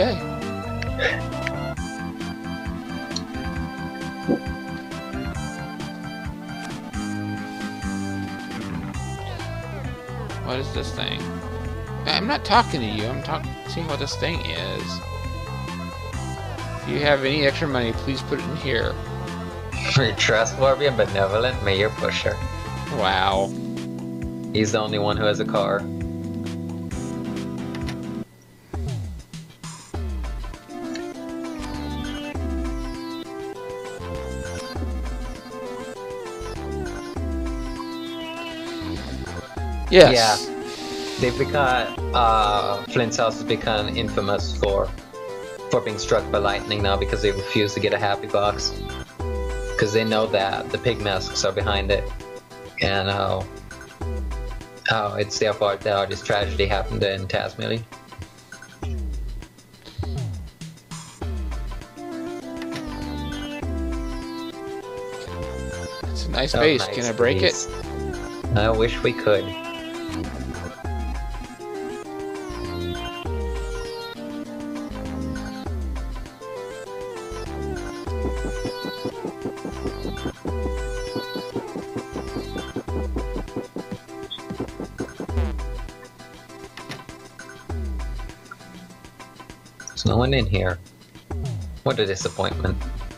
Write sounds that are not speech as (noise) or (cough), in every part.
Okay. What is this thing? I'm not talking to you. I'm talking, seeing what this thing is. If you have any extra money, please put it in here. You're trustworthy and benevolent Mayor Pusher. Wow. He's the only one who has a car. Yes. Yeah. They've become uh, Flint's house has become infamous for for being struck by lightning now because they refuse to get a happy box because they know that the pig masks are behind it and how how it's their fault that all this tragedy happened in Tazmily. It's a nice Oh, vase. nice Can I break it? I wish we could. There's no one in here. What a disappointment.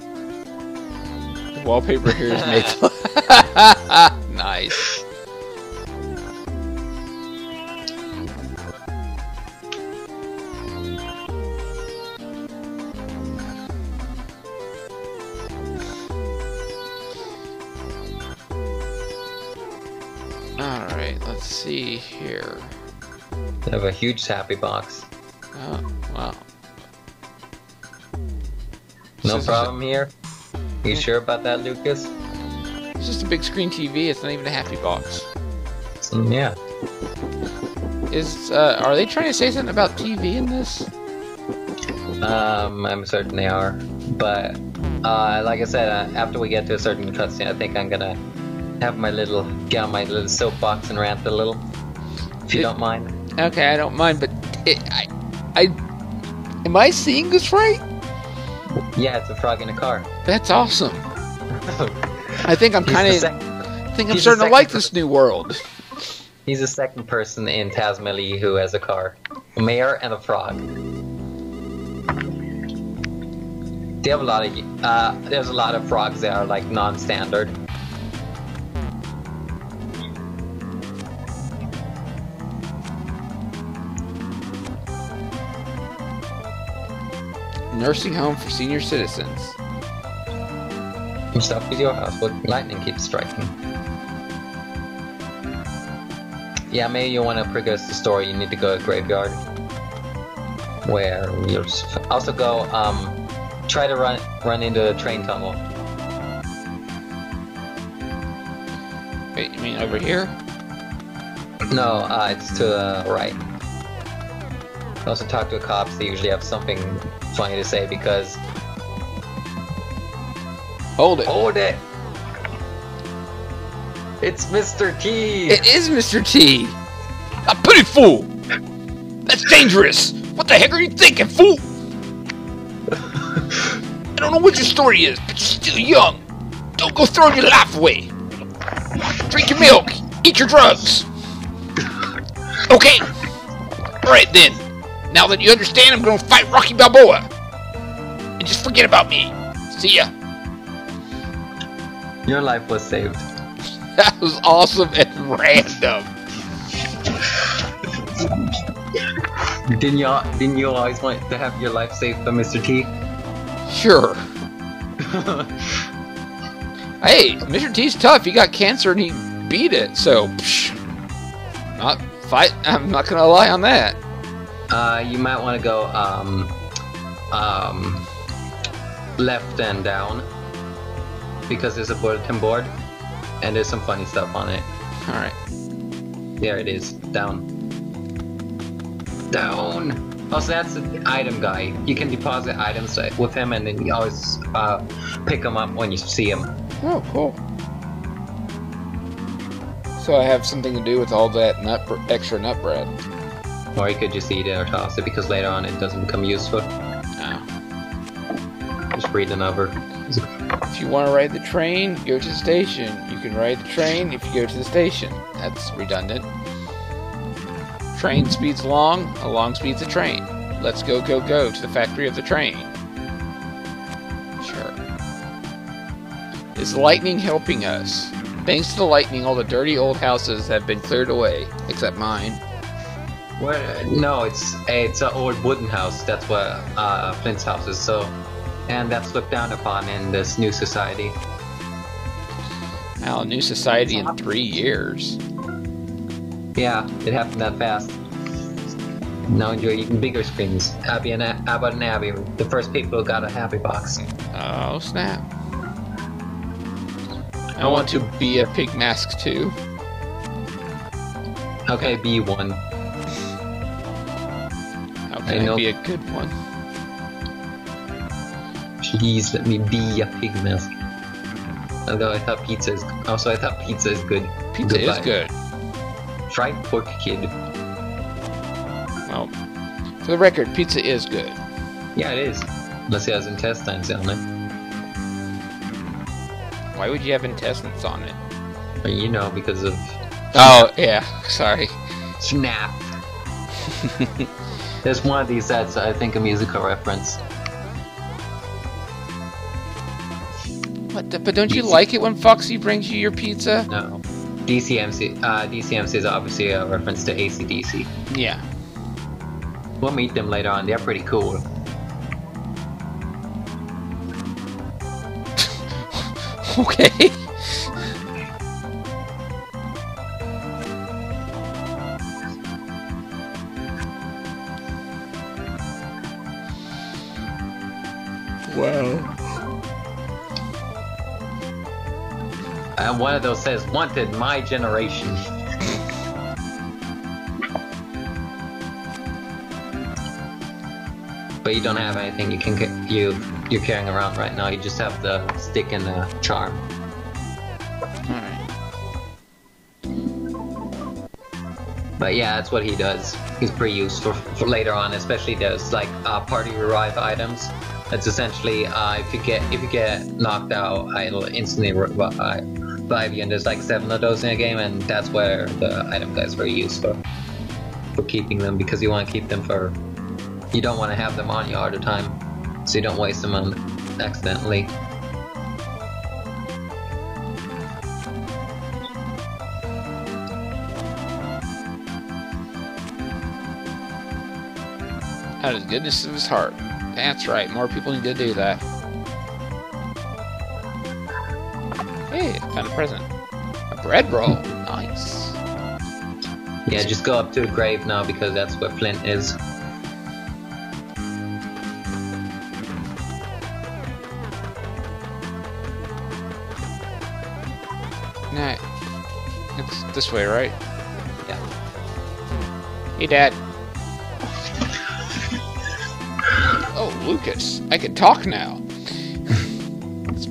The wallpaper here is made. (laughs) nice. Alright, let's see here. They have a huge happy box. Oh, wow. No problem here? You sure about that, Lucas? It's just a big screen TV. It's not even a happy box. Yeah. Is uh, are they trying to say something about TV in this? Um, I'm certain they are. But, uh, like I said, uh, after we get to a certain cutscene, I think I'm gonna have my little, get on my little soapbox and rant a little. If you It- don't mind. Okay, I don't mind, but it, I, I, am I seeing this right? Yeah, it's a frog in a car. That's awesome. (laughs) I think I'm kind of. I think I'm starting to like this new world. He's the second person in Tazmily who has a car. A mayor and a frog. They have a lot of, uh, there's a lot of frogs that are like non-standard. Nursing home for senior citizens. Stuff with your house, but lightning keeps striking. Yeah, maybe you want to progress the story, you need to go to graveyard. Where you'll s- also go, um, try to run run into a train tunnel. Wait, you mean over here? No, uh, it's to the right. Also talk to the cops, they usually have something funny to say because... Hold it. Hold it! It's Mr. T! It is Mr. T. A pretty fool. That's dangerous. What the heck are you thinking, fool? I don't know what your story is, but you're still young. Don't go throwing your life away. Drink your milk. Eat your drugs. Okay. All right then. Now that you understand, I'm going to fight Rocky Balboa. And just forget about me. See ya. Your life was saved. (laughs) That was awesome and random. Didn't you, didn't you always want to have your life saved by Mr. T? Sure. (laughs) Hey, Mr. T's tough. He got cancer and he beat it. So, psh, not fight. I'm not gonna lie on that. Uh, you might want to go, um, um, left and down. Because there's a bulletin board. And there's some funny stuff on it. All right. There it is. Down. Down. Also, that's the item guy. You can deposit items with him, and then you always uh, pick them up when you see him. Oh, cool. So I have something to do with all that nut extra nut bread. Or you could just eat it or toss it because later on it doesn't become useful. Oh. Just read another. If you want to ride the train, go to the station. You can ride the train if you go to the station. That's redundant. Train speeds along, along speeds a train. Let's go, go, go to the factory of the train. Sure. Is lightning helping us? Thanks to the lightning, all the dirty old houses have been cleared away, except mine. Where? No, it's it's an old wooden house. That's what uh, Flint's house is. So, and that's looked down upon in this new society. Now, a new society in three years. Yeah, it happened that fast. Now enjoy even bigger screens. Abbey and A- Abbot and Abbey, the first people who got a happy box. Oh, snap. I want to be a pig mask too. Okay, be one. How I know. be a good one? Please let me be a pig mask. Although I thought pizza is also I thought pizza is good. Pizza Goodbye. is good. Fried pork kid. Well, for the record, pizza is good. Yeah, it is. Unless it has intestines on it. Why would you have intestines on it? You know, because of Oh, yeah. (laughs) Sorry. snap. (laughs) There's one of these that's I think a musical reference. What? The, but don't you like it when Foxy brings you your pizza? No. DCMC. Uh, DCMC is obviously a reference to ACDC. Yeah. We'll meet them later on. They're pretty cool. (laughs) Okay. And one of those says, "Wanted, my generation." But you don't have anything you can you you're carrying around right now. You just have the stick and the charm. But yeah, that's what he does. He's pretty useful for later on, especially those like uh, party revive items. That's essentially uh, if you get if you get knocked out, it'll instantly revive and there's like seven of those in a game, and that's where the item guy is very useful for keeping them because you want to keep them for you don't want to have them on you all the time, so you don't waste them on accidentally. Out of the goodness of his heart. That's right. More people need to do that. Hey, found a present. A bread roll. Nice. Yeah, just go up to the grave now because that's where Flint is. Nah, it's this way, right? Yeah. Hey, Dad. (laughs) Oh, Lucas, I can talk now.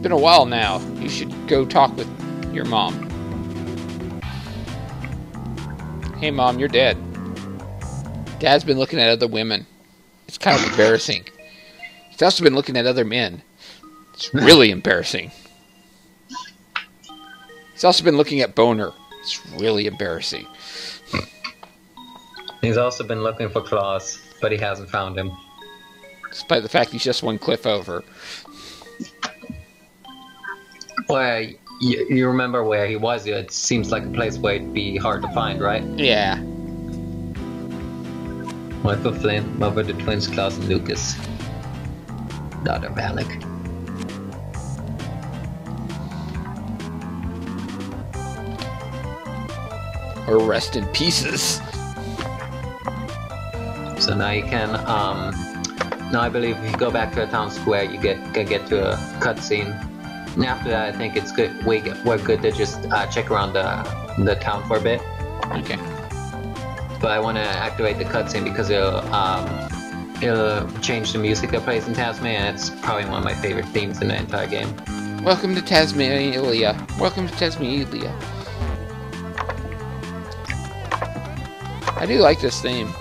It's been a while now. You should go talk with your mom. Hey, Mom, you're dead. Dad's been looking at other women. It's kind of embarrassing. He's also been looking at other men. It's (laughs) really embarrassing. He's also been looking at Boner. It's really embarrassing. He's also been looking for Claus, but he hasn't found him. Despite the fact he's just one cliff over. Well, you, you remember where he was? It seems like a place where it'd be hard to find, right? Yeah. Michael Flynn, mother of the twins Claus and Lucas. Daughter of Alec. Or rest in pieces. So now you can, um, now I believe if you go back to a town square, you get can get to a cutscene. And after that, I think it's good. We we're good to just uh, check around the the town for a bit. Okay. But I want to activate the cutscene because it'll um, it'll change the music that plays in Tazmily. and It's probably one of my favorite themes in the entire game. Welcome to Tazmily. Ilia. Welcome to Tazmily. I do like this theme.